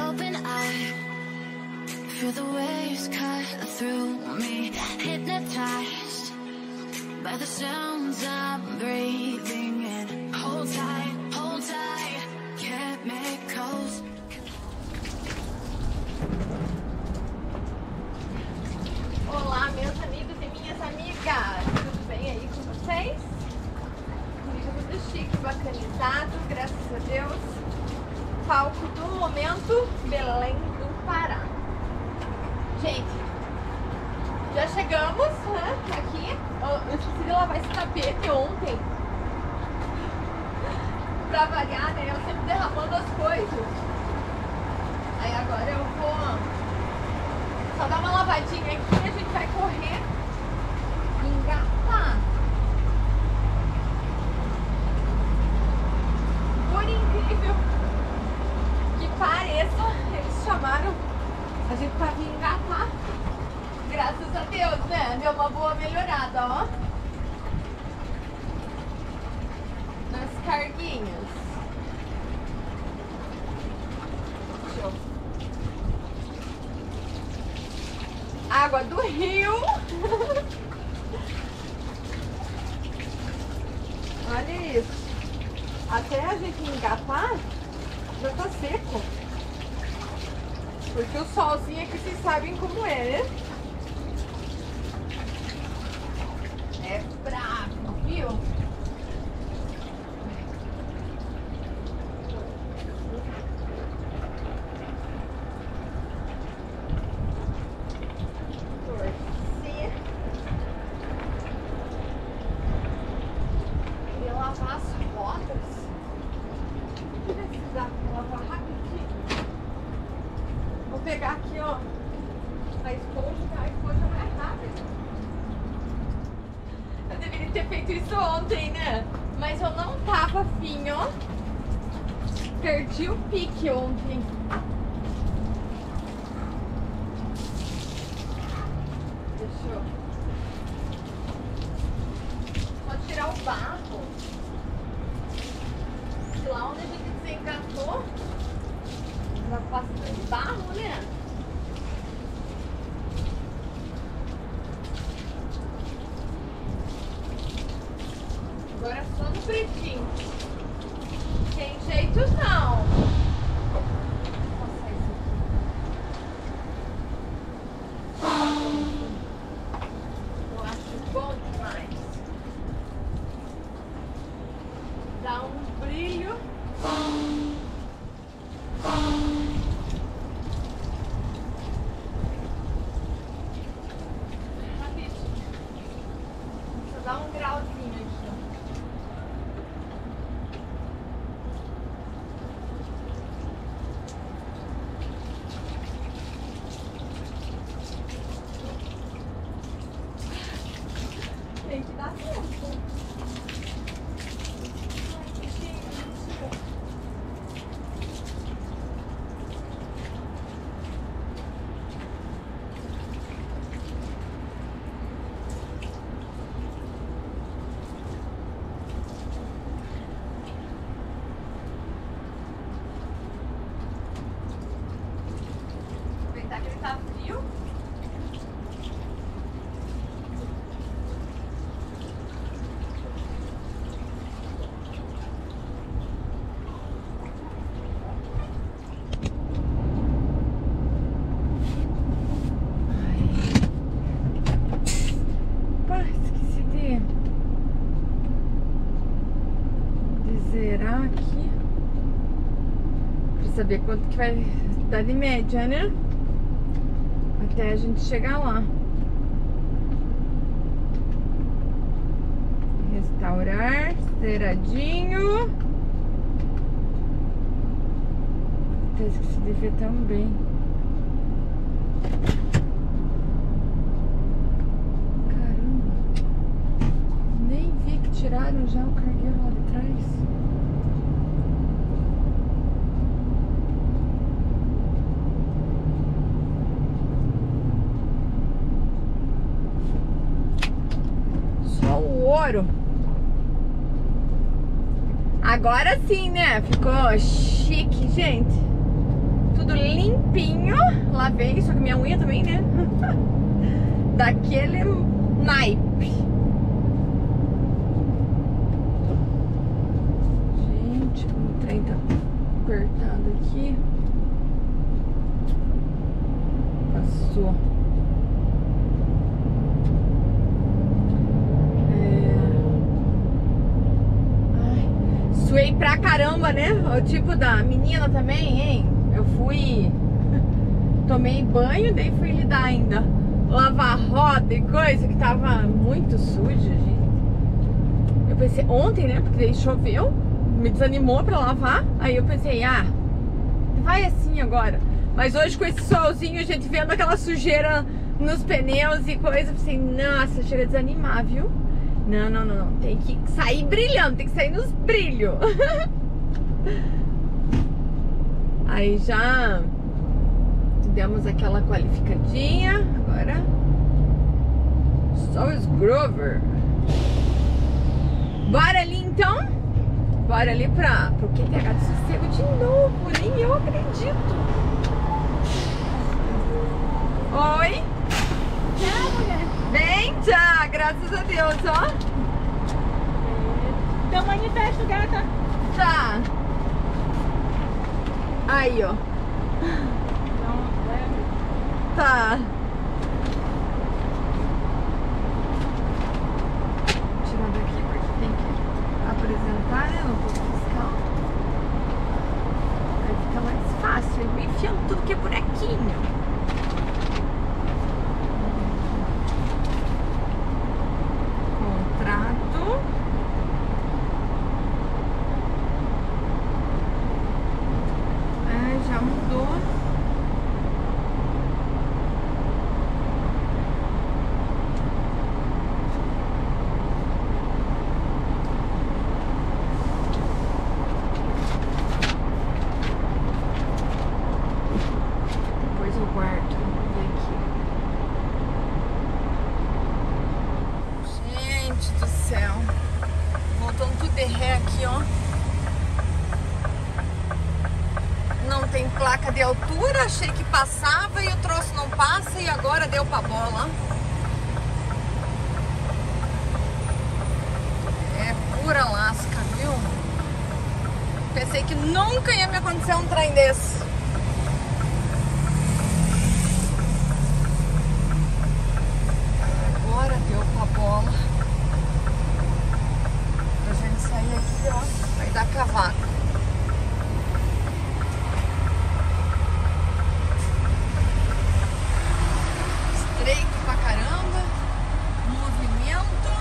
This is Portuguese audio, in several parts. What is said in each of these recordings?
open eye. Feel the waves cut through me, hypnotized by the sounds I'm breathing in. Hold tight, hold tight, chemicals. Olá, meus amigos e minhas amigas. Tudo bem aí com vocês? Comigo tudo chique, bacanizado, graças a Deus. Palco do momento, Belém do Pará. Gente, já chegamos né, aqui. Eu esqueci de lavar esse tapete ontem. Pra variar, né? Eu sempre derramando as coisas. Aí agora eu vou só dar uma lavadinha aqui e a gente vai correr e engatar. Por incrível que pareça, eles chamaram a gente pra vir engatar. Graças a Deus, né? Deu uma boa melhorada, ó. Nas carguinhas. Deixa eu água do rio. Olha isso. Até a gente engatar, já tá seco. Porque o solzinho aqui vocês sabem como é, né? É bravo, viu? torcer. Queria lavar as rodas. Vou ver se dá pra lavar rapidinho. Vou pegar aqui, ó, a esponja, que a esponja é mais rápida. Eu deveria ter feito isso ontem, né? Mas eu não tava afim, ó. Perdi o pique ontem. Só tirar o barro. De lá onde a gente desengatou. Já bastante barro, né? Saber quanto que vai dar de média, né? Até a gente chegar lá. Restaurar, zeradinho. Até esqueci de ver também. Caramba. Nem vi que tiraram já o cargueiro lá de trás. Só o ouro. Agora sim, né? Ficou chique, gente. Tudo tempinho, lavei, só que minha unha também, né? Daquele naipe. Gente, o trem tá apertado aqui. Passou. Suei caramba, né? O tipo da menina também, hein? Eu fui. Tomei banho, daí fui lidar ainda. Lavar roda e coisa que tava muito suja, gente. Eu pensei, ontem, né? Porque daí choveu, me desanimou pra lavar. Aí eu pensei, ah, vai assim agora. Mas hoje com esse solzinho, a gente vendo aquela sujeira nos pneus e coisa, eu pensei, nossa, chega a desanimar, viu? Não, não, não, não. Tem que sair brilhando, tem que sair nos brilhos. Aí já demos aquela qualificadinha. Agora. Só os Grover. Bora ali então? Bora ali pra, pro QTH de sossego de novo. Nem eu acredito. Oi? Tchau, mulher. Bem, graças a Deus, ó. Teu manifesto, gata. Tá. Aí, ó. Tá. Tirar daqui porque tem que apresentar, né? No fiscal. Aí fica mais fácil. Eu enfiando tudo que é buraquinho. Contrato. É, já mudou. Depois eu guardo. Vamos ver aqui. Gente do céu. Voltando tudo de ré aqui, ó. Não tem placa de altura. Achei que passava e o troço não passa e agora deu pra bola. É pura lasca, viu? Pensei que nunca ia me acontecer um trem desse. Agora deu pra bola. Pra gente sair aqui, ó. Vai dar cavaco. Estreito pra caramba. Movimento.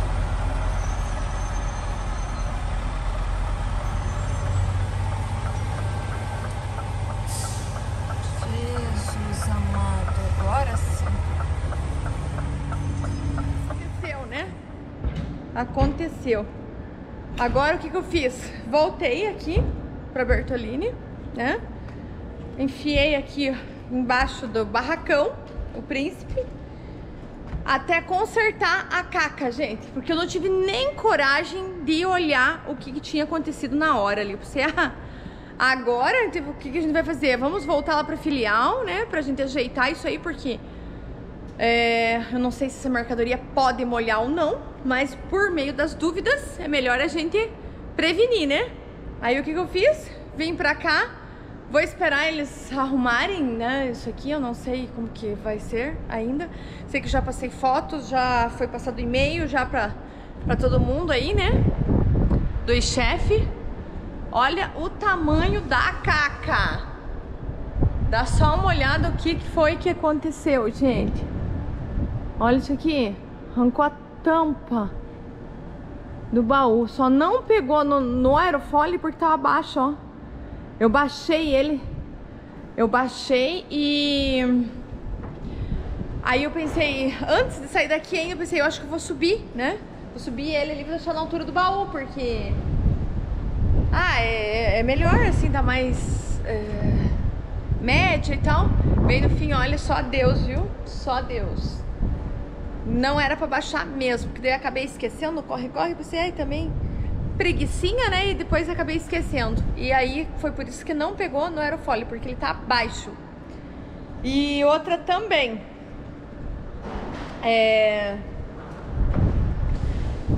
Jesus amado, agora sim. Aconteceu, né? Aconteceu. Agora o que, que eu fiz? Voltei aqui pra Bertolini, né? Enfiei aqui embaixo do barracão, o príncipe, até consertar a caca, gente. Porque eu não tive nem coragem de olhar o que, que tinha acontecido na hora ali. Você, ah, agora, tipo, o que, que a gente vai fazer? Vamos voltar lá pra filial, né? Pra gente ajeitar isso aí, porque é, eu não sei se essa mercadoria pode molhar ou não, mas por meio das dúvidas é melhor a gente prevenir, né? Aí o que, que eu fiz? Vim pra cá, vou esperar eles arrumarem, né? Isso aqui eu não sei como que vai ser ainda. Sei que já passei fotos, já foi passado e-mail já pra, pra todo mundo aí, né? Do chefe. Olha o tamanho da caca. Dá só uma olhada o que que foi que aconteceu, gente. Olha isso aqui. Arrancou a tampa do baú. Só não pegou no, no aerofólio porque tava baixo, ó. Eu baixei ele. Eu baixei e... Aí eu pensei, antes de sair daqui ainda, eu pensei, eu acho que eu vou subir, né? Vou subir ele ali, vou deixar na altura do baú, porque... Ah, é, é melhor assim, tá mais... É, média e tal. Bem no fim, olha, só Deus, viu? Só Deus. Não era pra baixar mesmo, porque daí acabei esquecendo, corre, corre, você aí também preguiçinha, né? E depois acabei esquecendo. E aí foi por isso que não pegou no aerofólio, porque ele tá baixo. E outra também. É...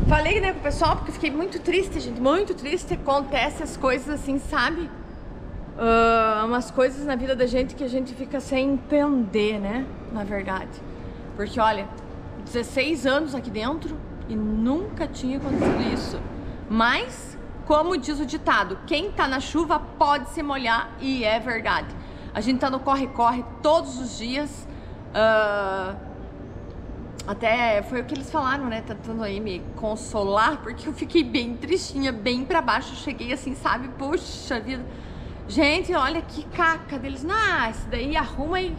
Falei, né, com o pessoal, porque fiquei muito triste, gente. Muito triste. Acontece as coisas assim, sabe? Uh, umas coisas na vida da gente que a gente fica sem entender, né? Na verdade. Porque, olha, 16 anos aqui dentro e nunca tinha acontecido isso. Mas, como diz o ditado, quem tá na chuva pode se molhar e é verdade. A gente tá no corre-corre todos os dias. Uh, até foi o que eles falaram, né? Tentando aí me consolar, porque eu fiquei bem tristinha, bem para baixo. Cheguei assim, sabe? Puxa vida. Gente, olha que caca deles. Ah, esse daí arruma e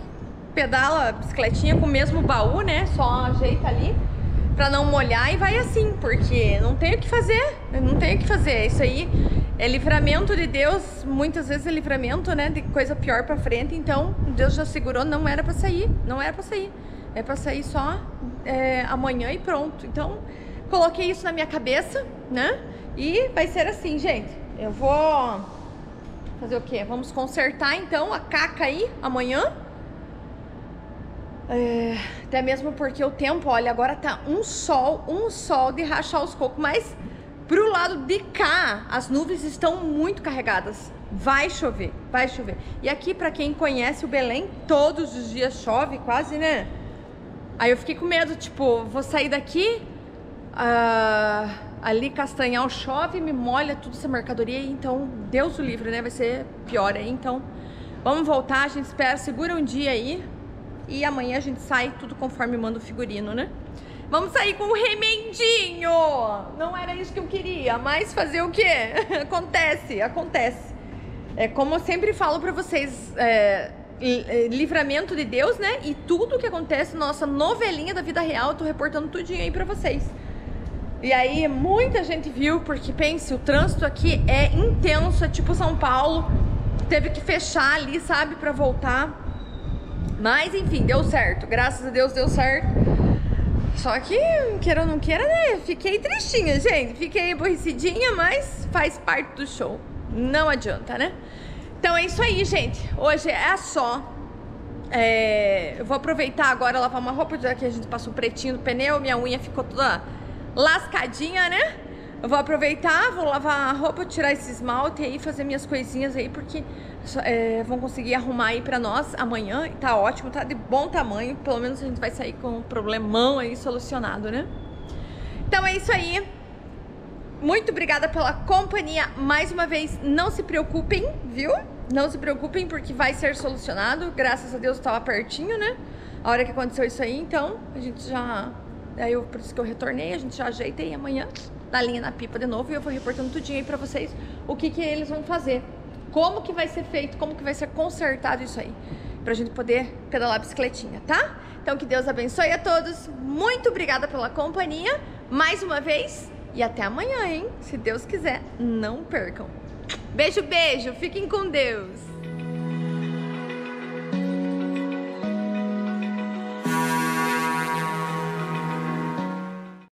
pedala a bicicletinha com o mesmo baú, né? Só ajeita ali pra não molhar e vai assim, porque não tem o que fazer. Não tem o que fazer. Isso aí é livramento de Deus. Muitas vezes é livramento, né? De coisa pior pra frente. Então, Deus já segurou, não era pra sair. Não era pra sair. É pra sair só é, amanhã e pronto. Então, coloquei isso na minha cabeça, né? E vai ser assim, gente. Eu vou fazer o quê? Vamos consertar então a caca aí amanhã. É, até mesmo porque o tempo, olha, agora tá um sol, um sol de rachar os cocos, mas pro lado de cá as nuvens estão muito carregadas. Vai chover, vai chover. E aqui, para quem conhece o Belém, todos os dias chove, quase, né? Aí eu fiquei com medo, tipo, vou sair daqui, uh, ali Castanhal chove, me molha tudo essa mercadoria, então Deus o livre, né? Vai ser pior aí, então vamos voltar, a gente espera, segura um dia aí e amanhã a gente sai tudo conforme manda o figurino, né? Vamos sair com um remendinho! Não era isso que eu queria, mas fazer o quê? acontece, acontece. É como eu sempre falo pra vocês, é, é, livramento de Deus, né? E tudo que acontece, nossa novelinha da vida real, eu tô reportando tudinho aí pra vocês. E aí muita gente viu, porque pense, o trânsito aqui é intenso, é tipo São Paulo, teve que fechar ali, sabe, pra voltar. Mas enfim, deu certo, graças a Deus deu certo. Só que, queira ou não queira, né? Fiquei tristinha, gente. Fiquei aborrecidinha, mas faz parte do show. Não adianta, né? Então é isso aí, gente. Hoje é só. É, eu vou aproveitar agora lavar uma roupa, já que a gente passou pretinho no pneu, minha unha ficou toda lascadinha, né? Eu vou aproveitar, vou lavar a roupa, tirar esse esmalte aí, fazer minhas coisinhas aí, porque é, vão conseguir arrumar aí pra nós amanhã. Tá ótimo, tá de bom tamanho. Pelo menos a gente vai sair com um problemão aí solucionado, né? Então é isso aí. Muito obrigada pela companhia mais uma vez. Não se preocupem, viu? Não se preocupem porque vai ser solucionado. Graças a Deus estava pertinho, né? A hora que aconteceu isso aí, então a gente já. Aí eu, por isso que eu retornei, a gente já ajeita aí amanhã dá linha na pipa de novo e eu vou reportando tudinho aí pra vocês o que que eles vão fazer. Como que vai ser feito, como que vai ser consertado isso aí. Pra gente poder pedalar a bicicletinha, tá? Então que Deus abençoe a todos. Muito obrigada pela companhia mais uma vez e até amanhã, hein? Se Deus quiser, não percam. Beijo, beijo. Fiquem com Deus.